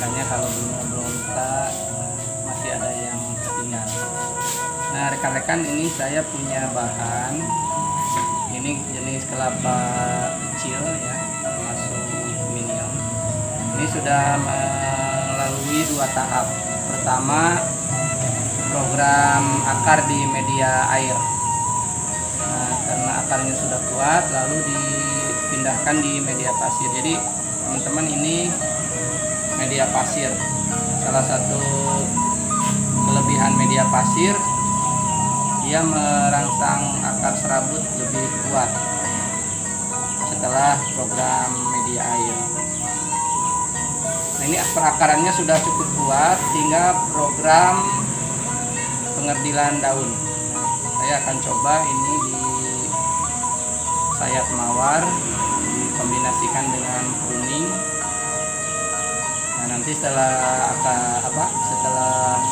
makanya kalau belum ngobrol kita eh, masih ada yang tertinggal nah rekan-rekan ini saya punya bahan. Ini jenis kelapa kecil ya termasuk minium ini sudah melalui dua tahap. Pertama program akar di media air. Nah, karena akarnya sudah kuat lalu dipindahkan di media pasir. Jadi teman-teman ini media pasir. Salah satu kelebihan media pasir dia merangsang akar serabut lebih kuat setelah program media air. Nah ini perakarannya sudah cukup kuat tinggal program pengerdilan daun. Saya akan coba ini di sayap mawar dikombinasikan dengan kuning nanti setelah apa setelah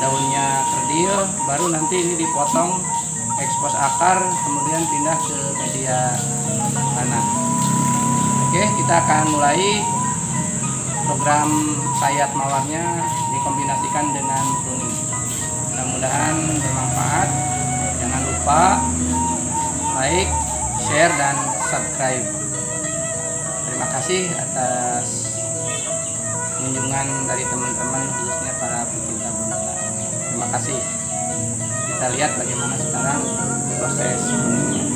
daunnya kerdil baru nanti ini dipotong ekspos akar kemudian pindah ke media tanah. Oke kita akan mulai program sayap mawarnya dikombinasikan dengan kuning. Mudah-mudahan bermanfaat. Jangan lupa like share dan subscribe. Terima kasih atas kunjungan dari teman-teman khususnya para pecinta boneka terima kasih. Kita lihat bagaimana sekarang proses kuningnya